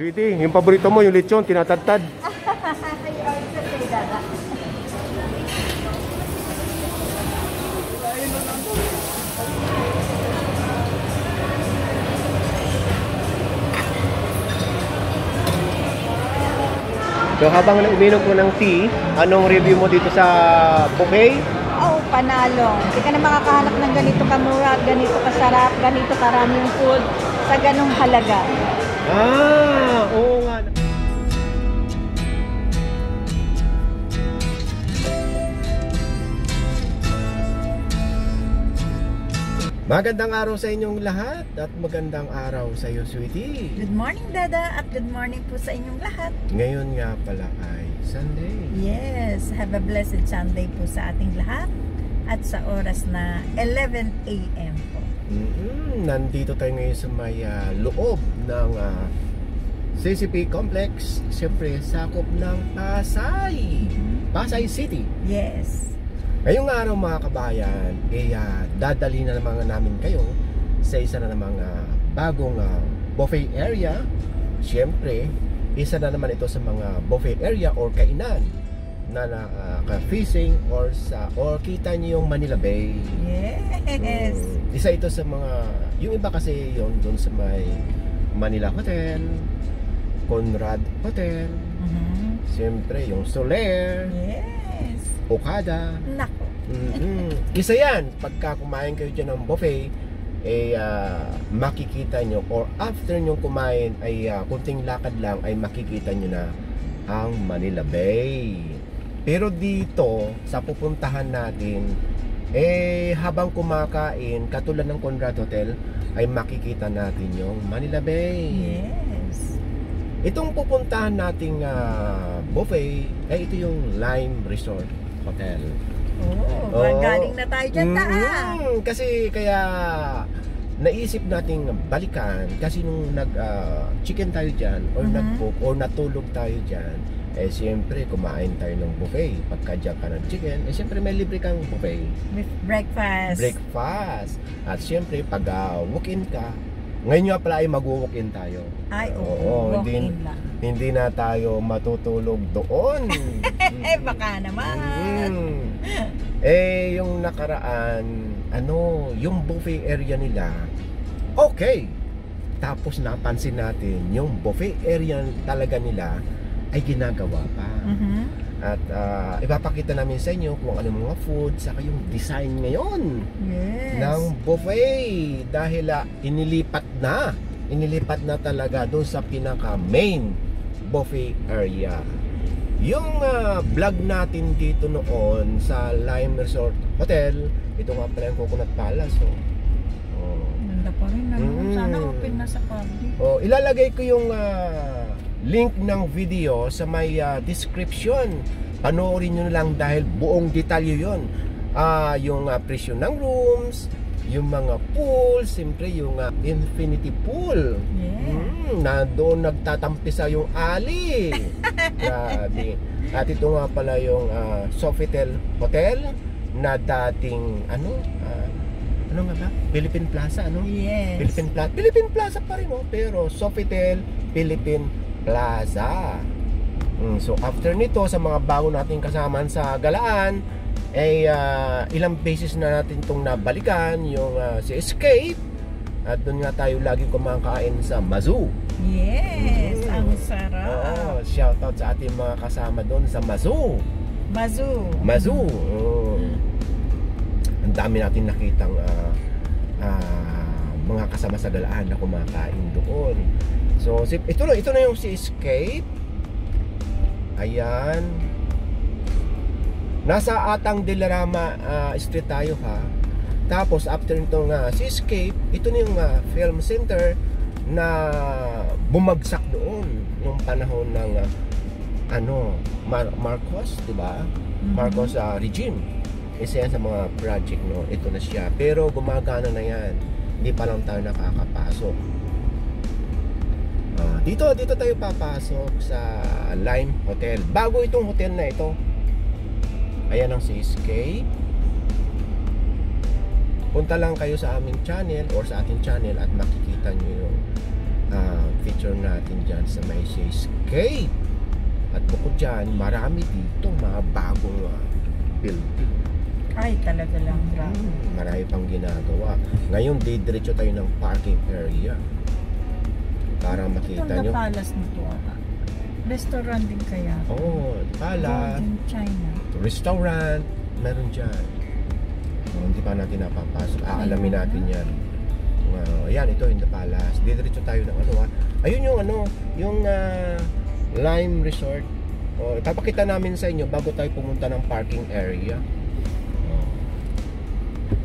Sweetie, yung paborito mo, yung lechon, tinatadtad. So habang uminom ko ng tea, anong review mo dito sa buffet? Oh, panalo. Hindi ka na makakahanap ng ganito kamura, ganito kasarap, ganito karami yung food sa ganong halaga. Ah, oo nga. Magandang araw sa inyong lahat at magandang araw sa iyo, sweetie. Good morning, Dada, at good morning po sa inyong lahat. Ngayon nga pala ay Sunday. Yes, have a blessed Sunday po sa ating lahat at sa oras na 11 a.m. po. mm Nandito tayo ngayon sa may ah, loob ng ah, CCP Complex. Siyempre, sakop ng Pasay. Pasay City. Yes. Ngayong araw mga kabayan, eh, ah, dadali na naman namin kayo sa isa na namang ah, bagong ah, buffet area. Siyempre, isa na naman ito sa mga buffet area or kainan na naka-fishing or sa or kita niyo yung Manila Bay. Yes. Mm, isa ito sa mga yung iba kasi yon doon sa may Manila Hotel, Conrad Hotel, Mhm. siyempre yung Soler, Yes. Okada. Nako. mm Isa yan, pagka kumain kayo dyan ng buffet, eh ah, makikita nyo or after nyo kumain ay ah, kunting lakad lang ay makikita nyo na ang Manila Bay. Pero dito, sa pupuntahan natin, eh habang kumakain, katulad ng Conrad Hotel, ay makikita natin yung Manila Bay. Yes. Itong pupuntahan nating ah, buffet, ay ito yung Lime Resort Hotel. Oh, Oo. galing na tayo dyan. Mm, kasi kaya naisip nating balikan kasi nung nag ah, chicken tayo diyan or Mhm. nag-cook or natulog tayo diyan eh siyempre kumain tayo ng buffet pagka diyan ka ng chicken eh siyempre may libre kang buffet With breakfast. breakfast at siyempre pag ah, walk-in ka ngayon nga pala ay mag-walk-in tayo Ay, oo. Oo, walk hindi- in lang. hindi na tayo matutulog doon Eh, baka naman. Mm. Eh, yung nakaraan, ano, yung buffet area nila, okay. Tapos napansin natin, yung buffet area talaga nila ay ginagawa pa. Mhm. At ah, ipapakita namin sa inyo kung ano mga food, saka yung design ngayon Yes. ng buffet. Dahil ah, inilipat na, inilipat na talaga doon sa pinaka main buffet area. Yung ah, vlog natin dito noon sa Lime Resort Hotel, ito nga pala yung Coconut Palace. Oh. Oh. Ganda pa rin. Ano? Mm. Sana open na sa public. Oh, ilalagay ko yung ah, link ng video sa may ah, description. Panoorin nyo na lang dahil buong detalye yon. Ah, yung ah, presyo ng rooms, yung mga pool, siyempre yung ah, infinity pool. Yeah. Mm, na doon nagtatampisa yung ali. Grabe. At ito nga pala yung ah, Sofitel Hotel na dating ano ah, ano nga ba? Philippine Plaza ano? Yes. Philippine Plaza. Philippine Plaza pa rin oh, pero Sofitel Philippine Plaza. Mm, so after nito sa mga bago nating kasamahan sa Galaan ay ah, ilang beses na natin itong nabalikan yung ah, si Escape at doon nga tayo lagi kumakain sa Mazu. Yes. Mm. Ang sarap. shout out sa ating mga kasama doon sa Mazu. Bazu. Mazu. Oo. Ang dami natin nakitang ah, ah, mga kasama sa galaan na kumakain doon. So, ito na, ito na yung si Escape. Ayan. Nasa Atang Dilarama ah, Street tayo ha. Tapos after nito nga si Escape, ito na yung ah, film center na bumagsak doon nung panahon ng ah, ano Mar- Marcos, 'di ba? Mhm. Marcos ah, regime. Isa yan sa mga project no. Ito na siya. Pero gumagana na yan. Hindi pa lang tayo nakakapasok. Ah, dito, dito tayo papasok sa Lime Hotel. Bago itong hotel na ito. Ayan ang Seascape. Punta lang kayo sa aming channel or sa ating channel at makikita nyo yung ah, feature natin dyan sa may Seascape. At bukod dyan, marami dito mga bagong ah, building. Ay, talaga lang. Hmm, marami pang ginagawa. Ngayon, didiretso tayo ng parking area. Para makita Itong nyo. na palace nito ata. Restaurant din kaya. Oh, pala, Golden China. Restaurant, meron dyan. Oh, hindi pa natin napapasok. Aalamin natin yan. Uh, ayan, ito in the palace. Didiretso tayo ng ano ah. Ayun yung ano, yung ah, Lime Resort. Oh, ipapakita namin sa inyo bago tayo pumunta ng parking area. Oh.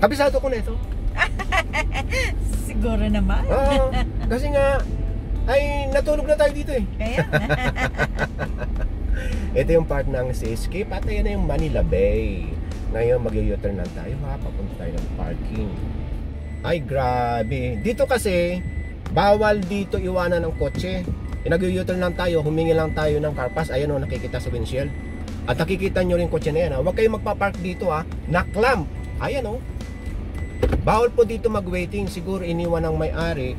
Kabisado ko na ito. Siguro naman. Oo, kasi nga, ay natulog na tayo dito eh. Kaya Ito yung part ng Seascape at ayan na yung Manila Bay. Ngayon mag-u-turn lang tayo ha, papunta tayo ng parking. Ay grabe. Dito kasi, bawal dito iwanan ng kotse. E, nag-u-turn lang tayo, humingi lang tayo ng car pass. Ayan o, nakikita sa windshield. At nakikita nyo rin kotse na yan ha. Huwag kayong magpa-park dito ha. Naklamp. Ayan o. Bawal po dito mag-waiting. Siguro iniwan ng may-ari.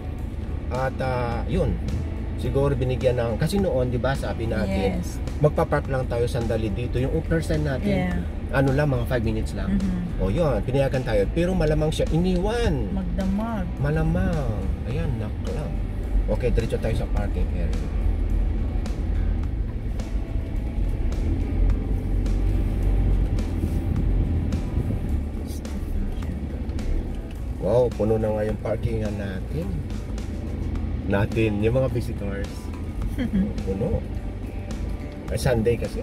At ah, yun. Siguro binigyan ng... Kasi noon, di ba, sabi natin, Yes. magpa-park lang tayo sandali dito. Yung time natin, Yeah. ano lang, mga 5 minutes lang. Mhm. O yun, pinayagan tayo. Pero malamang siya, iniwan. Magdamag. Malamang. Ayan, naklang. Okay, diretso tayo sa parking area. Wow, puno na nga yung parkingan natin. Natin, yung mga visitors. Oh, puno. Ay, Sunday kasi.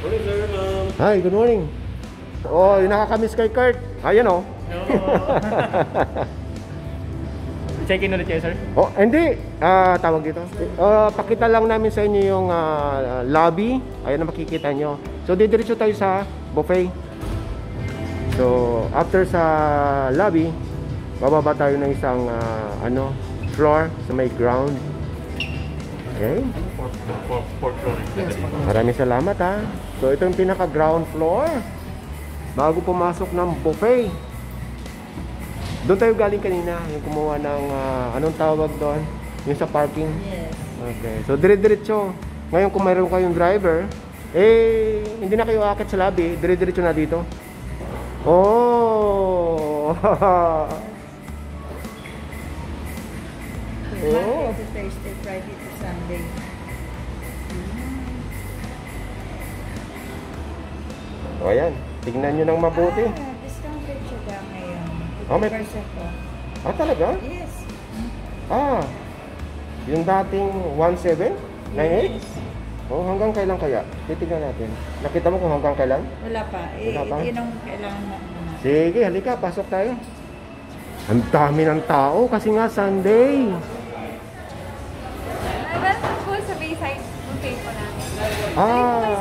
Morning, sir, ma'am. Hi, good morning. Oh, yung nakakamiss kay Kurt. Ayan oh. Check-in ulit kayo, sir. Oh, hindi. Ah, tawag dito. Ah, pakita lang namin sa inyo yung ah, lobby. Ayan na makikita nyo. So, didiretso tayo sa buffet. So, after sa lobby, bababa tayo ng isang ah, ano, floor sa may ground. Okay? Maraming salamat ha. So, ito yung pinaka ground floor. Bago pumasok ng buffet. Doon tayo galing kanina, yung kumuha ng, ah, anong tawag doon? Yung sa parking. Yes. Okay. So, dire-diretso. Ngayon, kung mayroon kayong driver, eh, hindi na kayo akit sa lobby. Dire-diretso na dito. Oh! Monday to Thursday, Friday to Sunday. o, ayan. Tignan nyo ng mabuti. Ah, discounted siya ba ngayon? Oh, may- 50% off. Ah, talaga? Yes. Ah, yung dating 1.7? 98? Yes. Oh, hanggang kailan kaya? Titignan natin. Nakita mo kung hanggang kailan? Wala pa. Eh, Wala pa? Yun ang kailangan na. Sige, halika, pasok tayo. Ang dami ng tao kasi nga Sunday. Ah,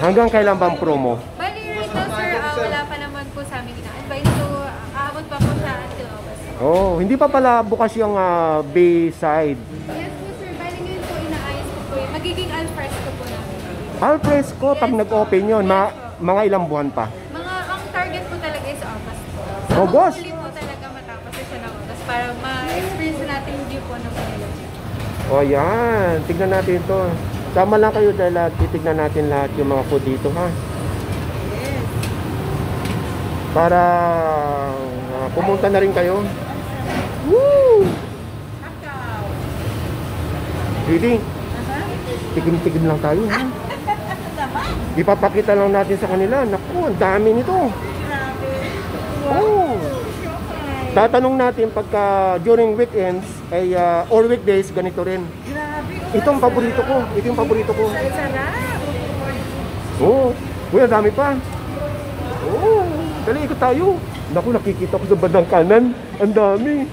hanggang kailan bang promo? Bali, right now, sir, ah, wala pa naman po sa amin ina-advise. So, aabot pa po siya until August. Oh, hindi pa pala bukas yung ah, Bayside. Yes po, sir. Bali, ngayon po, inaayos ko po yun. Magiging alfresco po namin. Al fresco pag nag-open yun, ma- mga ilang buwan pa. Mga, ang target po talaga is August po. So, August? hopefully po talaga matapos siya ng August para ma-experience natin yung view po ng Manila. Oh, yan. Tignan natin ito. Sama lang kayo dahil ah, titignan natin lahat yung mga food dito, ha? Yes. Para ah, pumunta na rin kayo. Woo! Aha. Tigim-tigim lang tayo, ha? Ipapakita lang natin sa kanila. Naku, ang dami nito. Oh. Tatanong natin pagka during weekends ay ah, or weekdays ganito rin. Grabe. Itong paborito ko. Ito yung paborito ko. Oo. Oh. Uy, ang dami pa. Oo. Oh. Dali, ikot tayo. Naku, nakikita ko sa bandang kanan. Ang dami.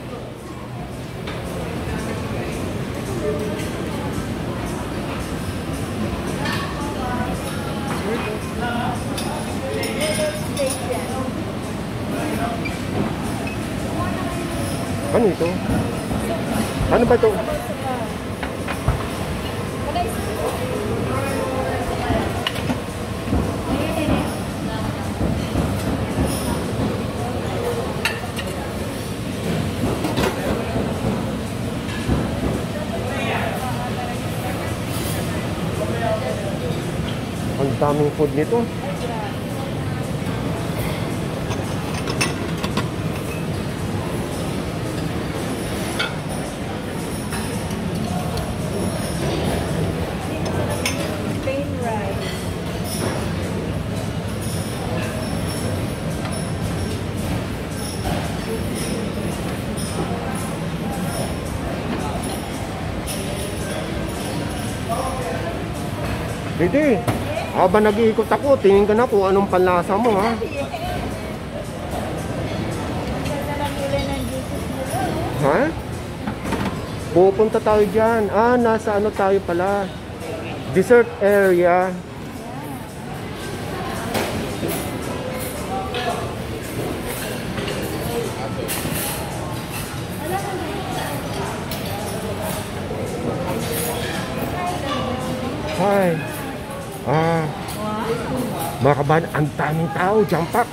Ano ito? Ano ba ito? Daming food nito. Habang nag-iikot ako, tingin ka na kung anong panlasa mo ha. Ha? Pupunta tayo dyan. Ah, nasa ano tayo pala? Dessert area. Hi. Ah. Mga kabahan, ang daming tao, jump pack.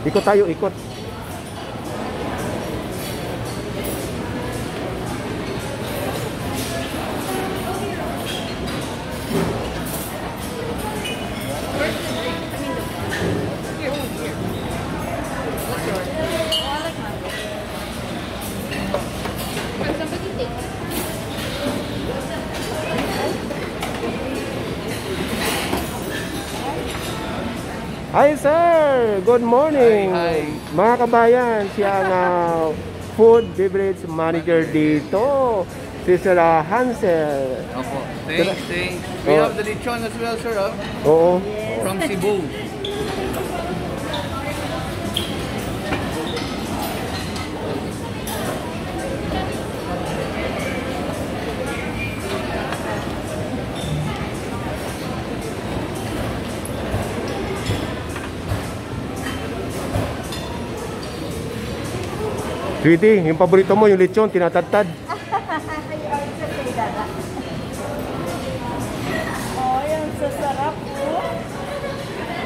Ikot tayo, ikot. Good morning! Hi, hi. Mga kabayan, siya ang ah, food beverage manager dito. Si Sir ah, Hansel. Opo. Thanks, thanks. We Oh. have the lechon as well, sir, ah, Oo. from Cebu. Sweetie, yung paborito mo, yung lechon, tinatadtad. Oh, yan. Sasarap po.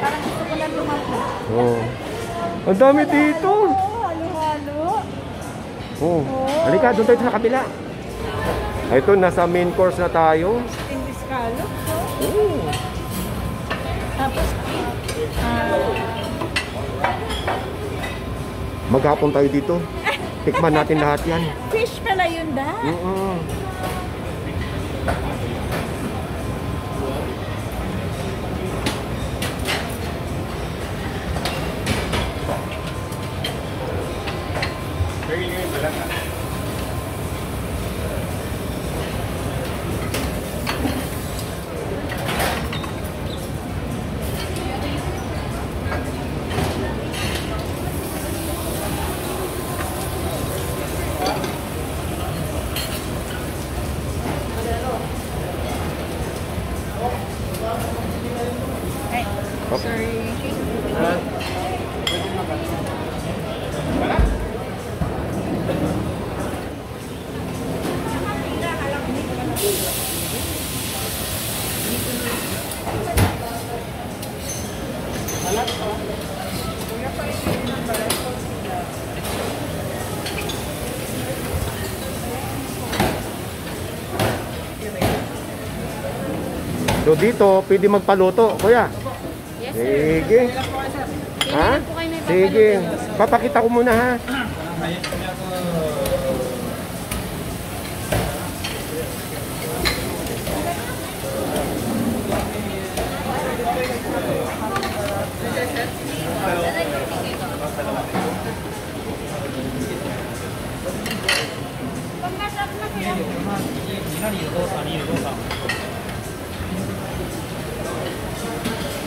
Parang gusto ko na lumaki. Oo. Ang dami dito. Oh, halo-halo. Oo. Halika, doon tayo sa kabila. Ito, nasa main course na tayo. English scallop. Oh. Tapos, ah, Maghapon tayo dito. Tikman natin lahat yan. fish pala yun, da. Mm-mm. So dito, pwede magpaluto, kuya. Yes, sir. Sige. Ha? Kailan po kayo may Sige. Papakita ko muna ha.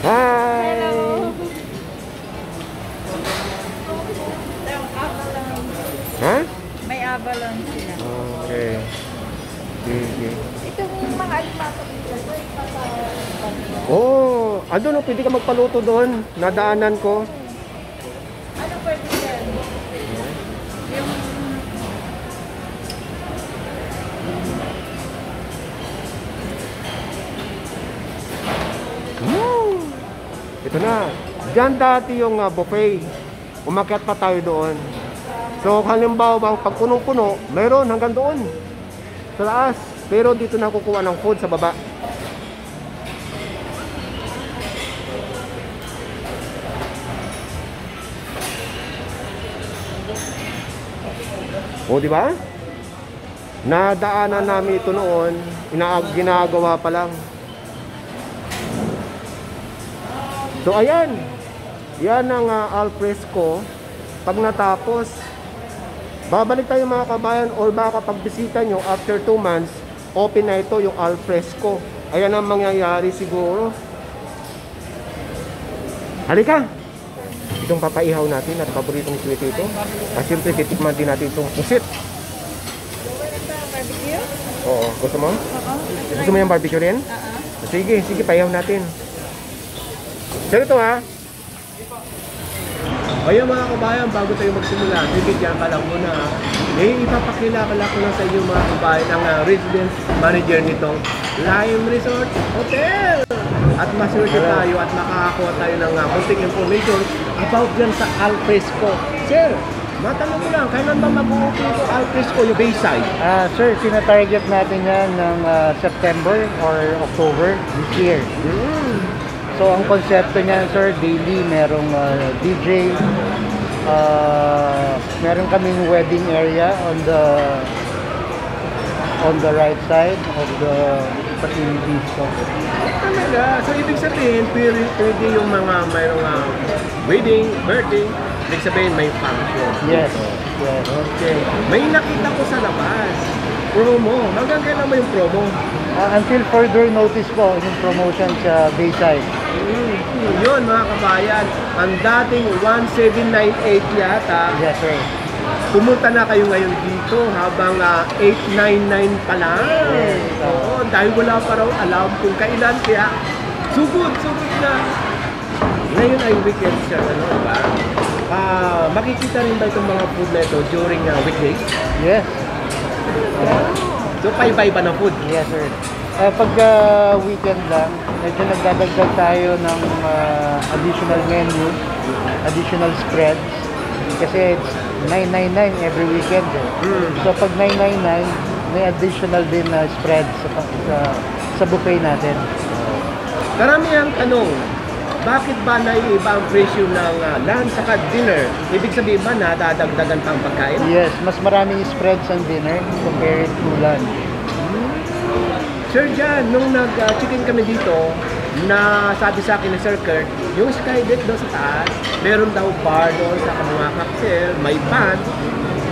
Hi! Ha? May abalon sila. Okay. Sige. Itong mga alimato dito, so ipapa- Oh, ano no, pwede ka magpaluto doon. Nadaanan ko. Ano pwede yan? Yung Woo! Ito na. Diyan dati yung ah, buffet. Umakyat pa tayo doon. So halimbawa, pag punong-puno, mayroon hanggang doon. Sa taas. Pero dito na kukuha ng food sa baba. O, di ba? Nadaanan namin ito noon, ina ginagawa pa lang. So, ayan. Yan ang uh, alfresco. Pag natapos, babalik tayo mga kabayan or baka pagbisita nyo after 2 months, open na ito yung alfresco. Ayan ang mangyayari siguro. Halika! Itong papaihaw natin at paboritong sweet ito. At syempre, titikman din natin itong pusit. Barbecue? Oo, gusto mo? Oo. Gusto mo yung barbecue rin? Oo. Sige, sige, payaw natin. Sir, ito ha. Ayun mga kabayan, bago tayo magsimula, bibigyan ka lang muna ha. Eh, ipapakilala ko lang sa inyo mga kabayan ang uh, residence manager nitong Lime Resort Hotel. At maswerte tayo at makakakuha tayo ng uh, information about dyan sa Alfresco. Sir, matanong ko lang, kailan ba mag-uupin ito Alfresco, yung Bayside? Ah, sir, sinatarget natin yan ng ah, September or October this year. Hmm. So, ang konsepto niyan, sir, daily merong ah, DJ, ah, meron kaming wedding area on the on the right side of the facilities. So, Talaga. So, ibig sabihin, pwede, pwede yung mga mayroong uh, wedding, birthday, ibig sabihin may function. yes, yes. Okay. May nakita ko sa labas. Promo. Hanggang kailan mo yung promo? Ah, until further notice po, yung promotion sa Bayside. Mm, yun mga kabayan. Ang dating 1798 yata, Yes, sir. Pumunta na kayo ngayon dito habang ah, 899 pa lang. Yes. Oo, dahil wala pa raw alam kung kailan. Kaya sugod, sugod na. Ngayon ay weekend siya, ano ba? Ah, makikita rin ba itong mga food na ito during ah, weekdays? Yes. So, paiba-iba na food. Yes, sir. Eh, pagka weekend lang, medyo nagdadagdag tayo ng ah, additional menu, additional spreads. Kasi it's 999 every weekend. Eh. Mm. So pag 999, may additional din na spreads sa, sa, sa buffet natin. Karamihan tanong, bakit ba naiiba ang presyo ng uh, lunch saka dinner? Ibig sabihin ba nadadagdagan pang pagkain? Yes, mas maraming spreads ang dinner compared to lunch. Sir Jan, nung nag-chicken kami dito, na sabi sa akin ni Sir Kurt, yung skydeck doon sa taas, meron daw bar doon sa mga cocktail, may band.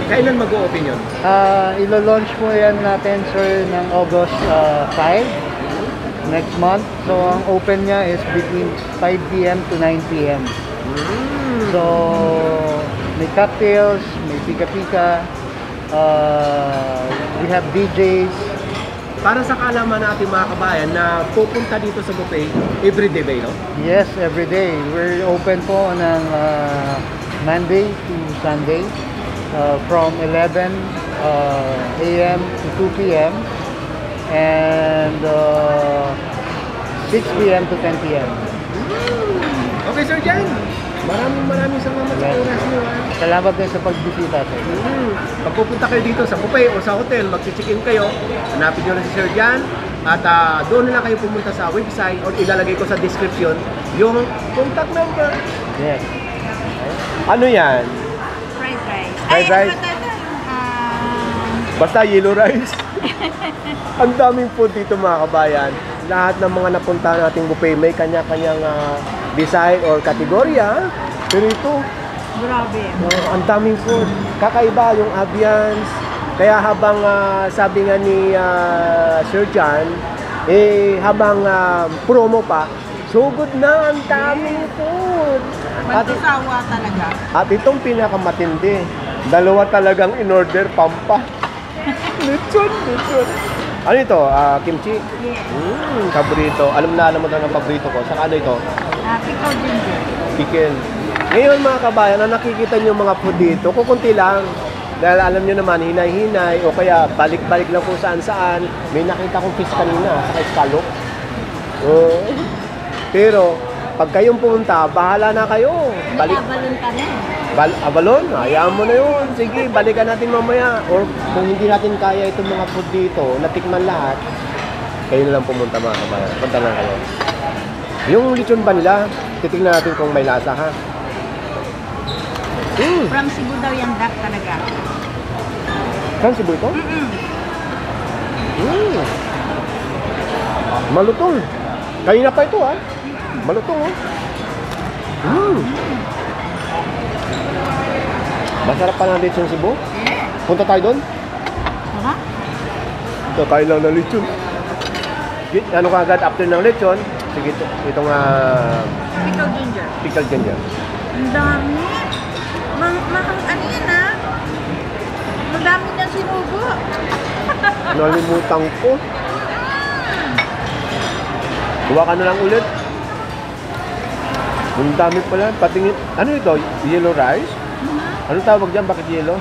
Kailan mag-o-open yun? Ah, ilo-launch po yan natin, sir, ng August ah, 5 next month. So, ang open niya is between 5 p.m. to 9 p.m. So, may cocktails, may pika-pika, uh, we have DJs. Para sa kalaman natin mga kabayan na pupunta dito sa buffet, everyday ba yun? Yes, every day. We're open po ng uh, Monday to Sunday uh, from 11 uh, a.m. to 2 p.m. and uh, 6 p.m. to 10 p.m. Okay Sir Jan, maraming maraming salamat sa oras niyo. ah. Salamat din sa pagbisita, sir. Hmm. Pag pupunta kayo dito sa buffet o sa hotel, magsi-check-in kayo, hanapin nyo na si Sir Jan, at ah, doon na lang kayo pumunta sa website or ilalagay ko sa description yung contact number. Yes. Ano yan? Fried rice. Fried Ay, rice? ano ba ito? Ah, Basta yellow rice. Ang daming food dito mga kabayan. Lahat ng mga napunta nating buffet may kanya-kanyang ah, design or kategorya. Pero ito, grabe. Oh, ang daming food. Kakaiba yung ambience. Kaya habang ah, sabi nga ni ah, Sir John, eh habang ah, promo pa, sugod na ang daming food. At, Magkasawa talaga. at itong pinakamatindi, dalawa talagang in-order pampa. lechon, lechon. Ano ito? Ah, kimchi? Yes. Mm, paborito. Alam na alam mo daw ng paborito ko. Saka ano ito? Ah, pickle ginger. Pickle. Ngayon mga kabayan, na nakikita nyo mga food dito, kukunti lang. Dahil alam nyo naman, hinay-hinay o kaya balik-balik lang kung saan-saan. May nakita kong fish kanina, sa scallop. Oo. Pero, pag kayong pumunta, bahala na kayo. balik. Nakabalon ka na. Bal abalon, hayaan mo na yun. Sige, balikan natin mamaya. Or kung hindi natin kaya itong mga food dito, natikman lahat, kayo na lang pumunta mga kabayan. Punta lang kayo. Yung lechon ba nila, titignan natin kung may lasa ha. Mm, From Cebu daw yung duck talaga. saan si Boy ko? Mm-mm. Mm. Malutong. Kanina pa ito ha. Malutong oh. Mm. Masarap pa ng lechon Cebu. Punta tayo doon. Ha? Ito, kain lang ng lechon. Ano ka agad after ng lechon? Sige, ito, itong uh, Pickle ginger. pickled ginger. Ang dami. Mang, mahang ano yan ah. Madami na sinugo. Nalimutan ko. Kuha ka na lang ulit. Ang dami pala. Patingin. Ano ito? Yellow rice? Ano tawag dyan? Bakit yellow?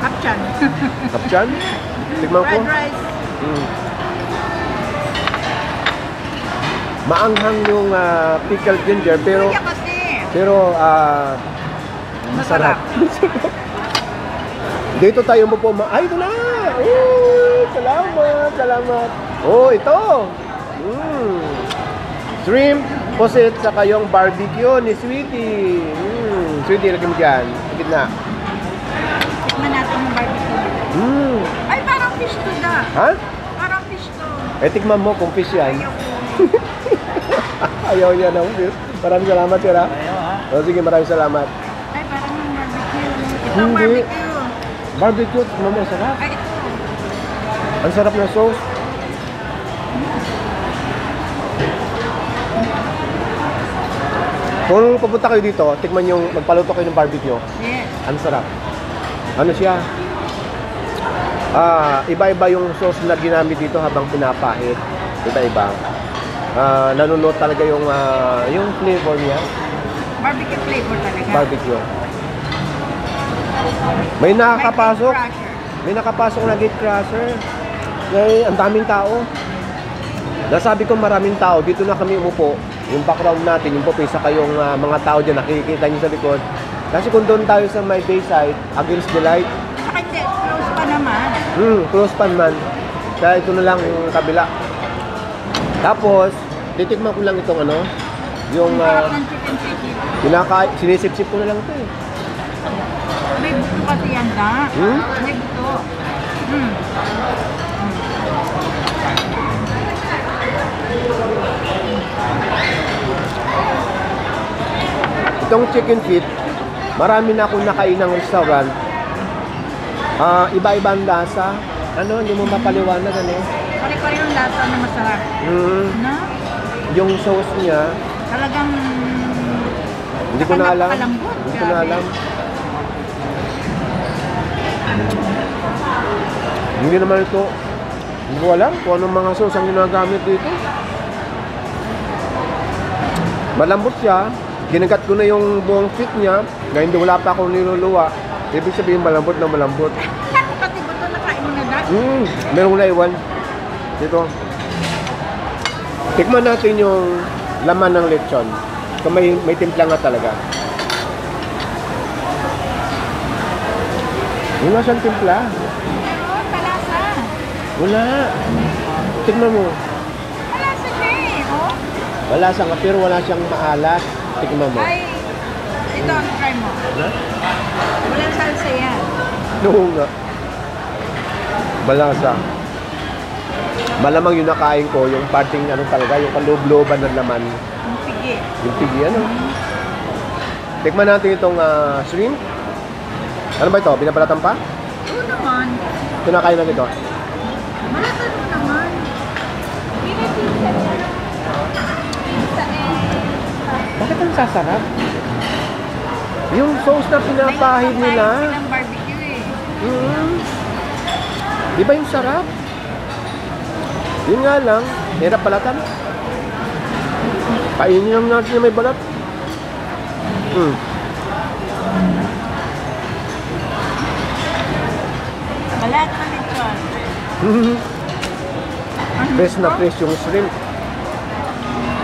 Kapchan. Kapchan? Tikman ko. Fried rice. Mm. Maanghang yung ah, pickled ginger pero Kaya kasi. pero ah Masarap. Dito tayo mo po ma- Ay, ito na! Uy, salamat, salamat. Oh, ito. Mm. Shrimp, pusit, saka yung barbecue ni Sweetie. Mm. Sweetie, lagyan mo dyan. Sa gitna. Tikman natin yung barbecue. Mm. Ay, parang fish to da. Ha? Parang fish to. Eh, tikman mo kung fish yan. Ayaw niya ng fish. Maraming salamat, sir, ha? O, sige, maraming salamat. Ay, parang yung barbecue. Ito Hindi. barbecue. Barbecue, tikman mo, sarap. Ay, ito. Ang sarap ng sauce. Kung pupunta kayo dito, tikman yung magpaluto kayo ng barbecue. Yes. Ang sarap. Ano siya? Ah, iba-iba yung sauce na ginamit dito habang pinapahit. Iba-iba. Ah, nanunod talaga yung ah, yung flavor niya, Barbecue flavor talaga. barbecue. May nakakapasok. May crusher. May nakapasok na gate crusher. Eh, ang daming tao. Nasabi ko maraming tao, dito na kami umupo. Yung background natin, yung pupi, saka yung ah, mga tao dyan, nakikita nyo sa likod. Kasi kung doon tayo sa my bayside, against the light, Saka hindi, close pa naman. hmm, close pan man. Kaya ito na lang yung kabila. Tapos, titikman ko lang itong ano, yung uh, ng chicken chicken. kinaka sinisip-sip ko na lang ito eh. May buto kasi yan, da. Hmm? May buto. Hmm. Itong chicken feet, marami na akong nakain ng restaurant. Ah, iba-iba ang lasa. Ano, hindi mo mapaliwanag ano? Pare-pare yung lasa na masarap. Mm, No? yung sauce niya, Talagang... hindi ko na alam. Hindi ko na alam. Hindi naman ito. Hindi ko alam kung anong mga sauce ang ginagamit dito. Malambot siya. Ginagat ko na yung buong feet niya. Ngayon hindi wala pa akong niluluwa. Ibig sabihin malambot na malambot. Pati buto na kain mo na, da. Mm, meron na iwan. Dito. Tikman natin yung laman ng lechon. So may, may timpla nga talaga. Wala siyang timpla. Pero, palasa. Wala. Tikman mo. Palasa siya eh, oh. Wala siya nga pero wala siyang maalat. Tikman mo. Ay, ito ang try mo. Ha? Walang salsa yan. Oo nga. Malasa. Malamang yung nakain ko, yung parting ano talaga, yung kaloob-looban ng laman. Ang pigi. Yung pigi, ano? Tikman natin itong ah, shrimp. Ano ba ito? Binabalatan pa? Oo naman. Kinakain na ito. Bakit ang sasarap? Yung sauce na pinapahid nila. silang barbecue eh. Mm. Di ba yung sarap? Yun nga lang, hirap balatan. Kainin lang natin yung may balat. Mm. Balat na lechon. Fresh na fresh yung shrimp.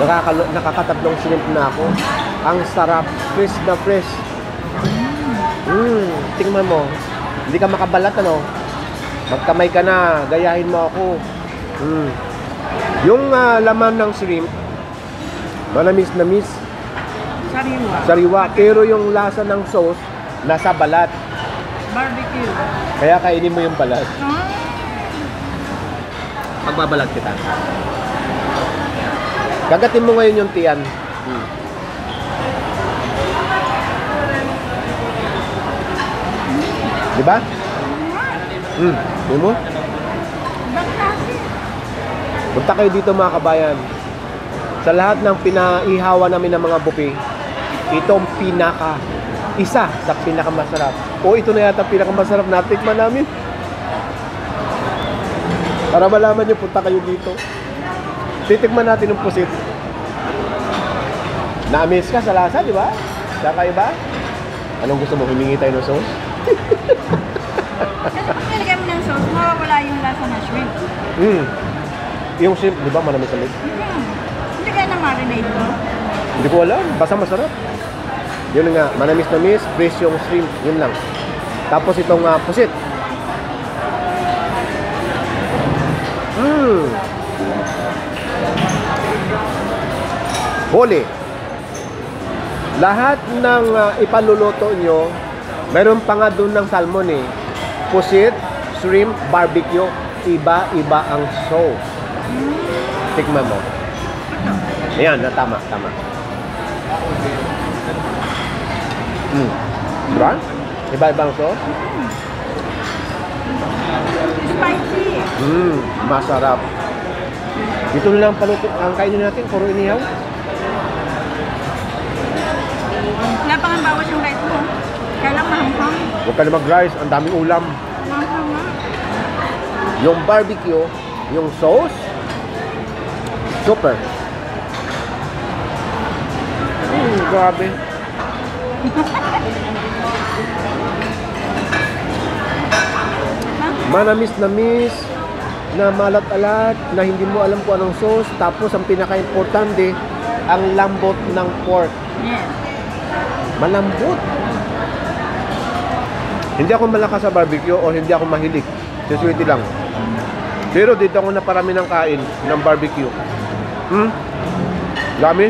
Nakakalo, nakakatatlong shrimp na ako. Ang sarap. Fresh na fresh. Mmm, tingnan mo. Hindi ka makabalat ano. Magkamay ka na, gayahin mo ako. Mm. Yung ah, laman ng shrimp, manamis na miss, Sariwa. sariwa. Pero yung lasa ng sauce, nasa balat. Barbecue. Kaya kainin mo yung balat. Ah, Pagbabalat kita. Kagatin mo ngayon yung tiyan. Hmm. Di ba? Hmm. Di mo? Punta kayo dito mga kabayan. Sa lahat ng pinaihawa namin ng mga buffet, ito ang pinaka isa sa pinakamasarap. O ito na yata pinakamasarap na tikman namin. Para malaman nyo, punta kayo dito. Titikman natin yung pusit. Na-amaze ka sa lasa, di ba? Saka iba? Anong gusto mo? Humingi tayo ng sauce? Kasi pag nilagay mo ng sauce, mawawala yung lasa ng shrimp. Hmm. Yung shrimp, di ba manamis-namis? Hmm. Hindi kaya na-marinate ko. Hindi ko alam. Basta masarap. Yun nga, manamis-namis, fresh yung shrimp. Yun lang. Tapos itong ah, pusit. Huli. Lahat ng ah, ipaluluto nyo, meron pa nga doon ng salmon eh. Pusit, shrimp, barbecue. Iba-iba ang sauce. Tikman mo. Ayan, na tama, tama. Mm. Diba? Iba-iba ang sauce? Spicy. Mm, masarap. Dito na lang paluto, ang kainin natin, puro inihaw. Kaya lang mahanghang. Huwag ka na mag-rice, ang daming ulam. Nga. Yung barbecue, yung sauce, super. Mm, grabe. Manamis na miss, na malat-alat, na hindi mo alam kung anong sauce. Tapos ang pinaka-importante, ang lambot ng pork. Yes. Malambot. Hindi ako malakas sa barbecue o hindi ako mahilig. Siswiti lang. Pero dito ako naparami ng kain ng barbecue. Hmm? Dami?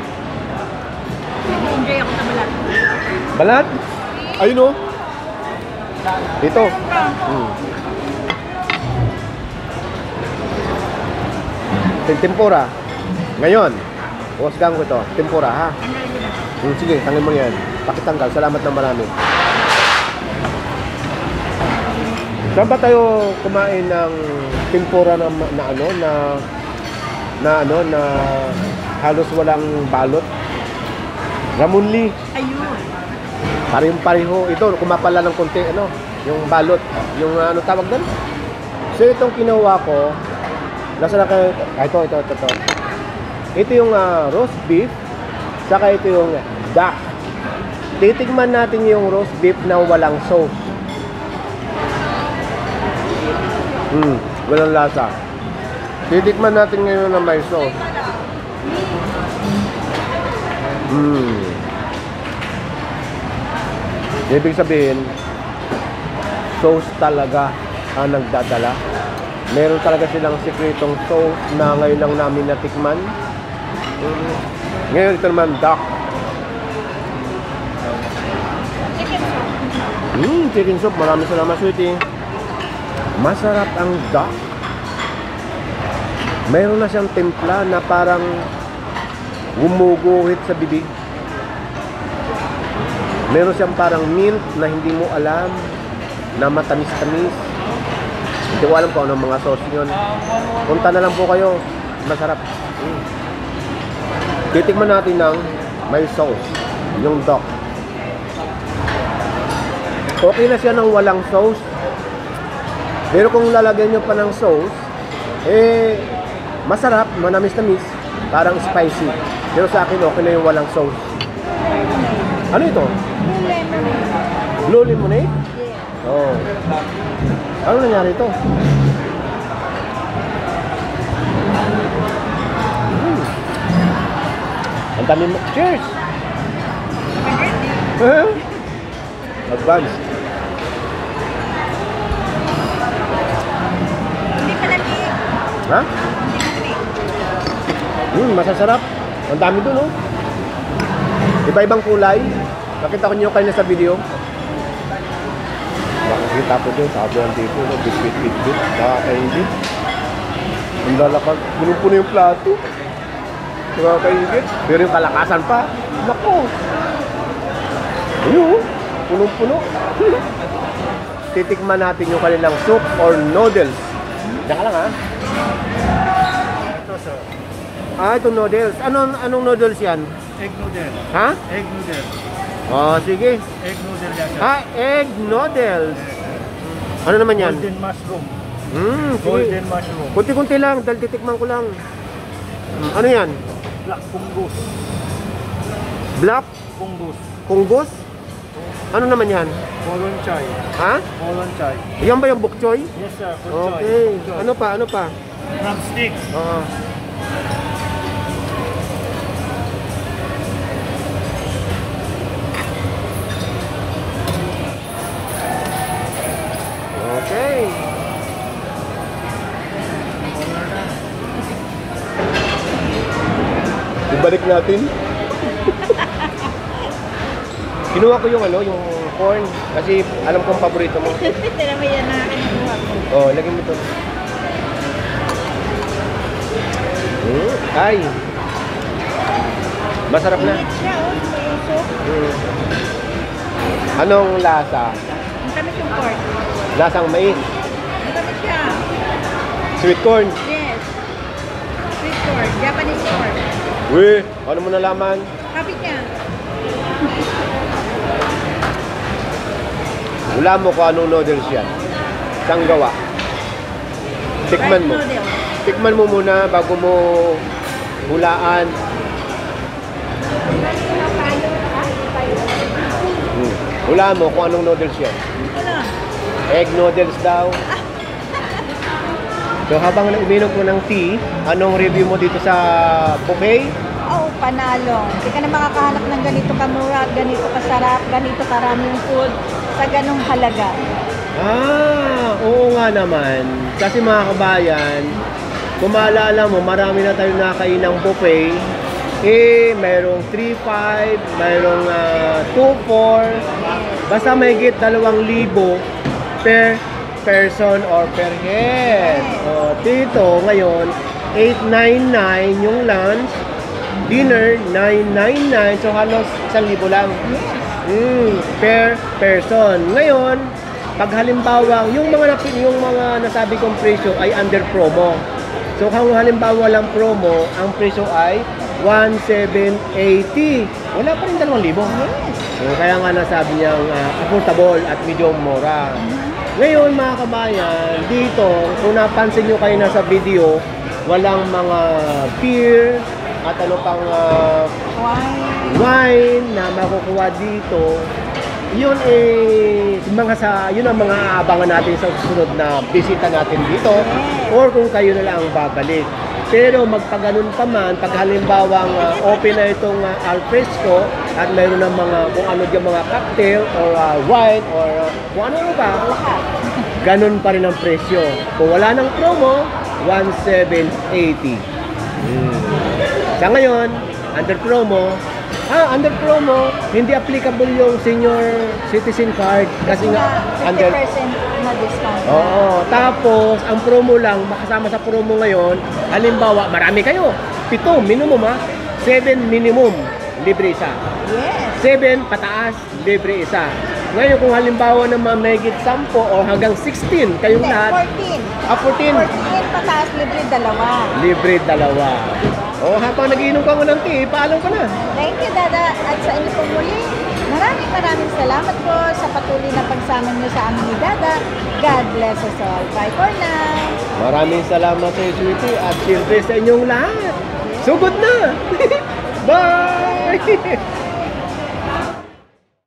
Enjoy ako sa balat. Balat? Ayun o. Ito. Hmm. Tin- Tempura. Ngayon, huwasgan ko ito. Tempura ha. Hmm, sige, tangin mo yan. Pakitanggal. Salamat ng marami. Saan ba tayo kumain ng tempura na, na ano na na ano na halos walang balot? Ramonli. Ayun. Parehong pareho. Ito, kumapala ng konti, ano, yung balot. Yung ano tawag doon? So, itong kinuha ko, nasa na kayo, ah, ito, ito, ito, ito. Ito yung ah, roast beef, saka ito yung duck. Titigman natin yung roast beef na walang sauce. Hmm, walang lasa. Titikman natin ngayon may sauce. Hmm. Ibig sabihin, sauce talaga ang nagdadala. Meron talaga silang sikretong sauce na ngayon lang namin natikman. Mm. Ngayon ito naman, duck. Chicken soup. Mm, chicken soup. Maraming salamat, sweetie. Masarap ang duck. Meron na siyang timpla na parang gumuguhit sa bibig. Meron siyang parang mint na hindi mo alam na matamis-tamis. Hindi ko alam kung anong mga sauce yun. Punta na lang po kayo. Masarap. Mm. Natin ng may sauce. Yung duck. Okay na siya ng walang sauce. Pero kung lalagyan nyo pa ng sauce, eh, masarap, manamis-tamis, parang spicy. Pero sa akin, okay na yung walang sauce. Ano ito? Yung lemonade. Blue lemonade? Yes. Oh. Ano nangyari ito? Hmm. Ang dami mo. Cheers! Advance. Ha? Hmm, masasarap. Ang dami dun, oh. Iba-ibang kulay. Nakita ko niyo kanina sa video. Nakakita ko dun, sabi ang tipo, no? bit, bit. Nakakaingit. Ang lalakad. Punong-puno yung plato. Nakakaingit. Pero yung kalakasan pa. Nako. Ayun, oh. punong-puno. Titikman natin yung kanilang soup or noodles. Diyan ka lang, ha? Sir, Ah, ito noodles. Anong anong noodles 'yan? egg noodle. Ha? Egg noodle. Oh, sige. Egg noodle yan sir. Ah, egg noodles. Ano naman 'yan? Golden mushroom. Hmm, sige. Golden mushroom. Kunti-kunti lang, dahil titikman ko lang. Ano 'yan? Black pungus. Black Pungus. kunggos? Ano naman 'yan? Polon chai. Ha? Polon chai. Yan ba yung bok choy? Yes sir, bok choy. Okay. Ano pa? Ano pa? Crab stick. Oo. Okay. Ibalik natin. Kinuha ko yung ano, yung corn kasi alam kong paborito mo. Tira mo yan na kinuha ko. Oh, lagyan mo ito. Mm, ay. Masarap na. Mm. Anong lasa? Ang tamis yung pork. Lasang mais. Ang tamis siya. Sweet corn. Yes. Sweet pork. Japanese pork. Uy, ano mo nalaman? Kapit niya. Wala mo kung anong noodles yan. Saan gawa? Tikman mo. Rice. Tikman mo muna bago mo hulaan. Hmm. Hulaan mo kung anong noodles yan. Ano? Egg noodles daw. So habang uminom ko ng tea, anong review mo dito sa buffet? Oh, panalo. Hindi ka na makakahanap ng ganito kamura, ganito kasarap, ganito karami yung food sa ganong halaga. Ah, oo nga naman. Kasi mga kabayan, kung maalala mo, marami na tayong nakain ng buffet. Eh, mayroong 3-5, mayroong ah, 2-4. Basta may git 2,000 per person or per head. O, dito, ngayon, 899 yung lunch. Dinner, 999. So, halos 1,000 lang. Mm, per person. Ngayon, pag halimbawa, yung mga yung mga nasabi kong presyo ay under promo. So kung halimbawa lang promo, ang presyo ay 1,780. Wala pa rin 2,000. So, kaya nga nasabi niyang ah, affordable at medium mura. Ngayon mga kabayan, dito, kung napansin nyo kayo na sa video, walang mga beer at ano pang ah, Wine. wine na makukuha dito, yun eh, mga sa, yun ang mga aabangan natin sa susunod na bisita natin dito or kung kayo na lang ang babalik. Pero magpaganon pa man, pag halimbawang ah, open na itong uh, alfresco at mayroon ng mga kung ano yung mga cocktail or ah, wine or ah, kung ano Lahat. ganun pa rin ang presyo. Kung wala ng promo, 1,780. Hmm. Sa ngayon, under promo, ah, under promo, hindi applicable yung senior citizen card kasi nga under 50% na discount. Oo, tapos ang promo lang, makasama sa promo ngayon, halimbawa, marami kayo, pito, minimum ha, 7 minimum, libre isa. Yes. 7 pataas, libre isa. Ngayon kung halimbawa naman may higit 10 o hanggang 16 kayong Hindi, lahat, 14. ah 14, 14 pataas, libre dalawa. libre dalawa. O habang nagiinom ka mo ng tea, paalam ka na. Thank you, Dada. At sa inyo pong muli, maraming maraming salamat po sa patuloy na pagsama niyo sa amin ni Dada. God bless us all. Bye for now. Maraming salamat sa Sweetie at siyempre sa inyong lahat. Sugod na! Bye!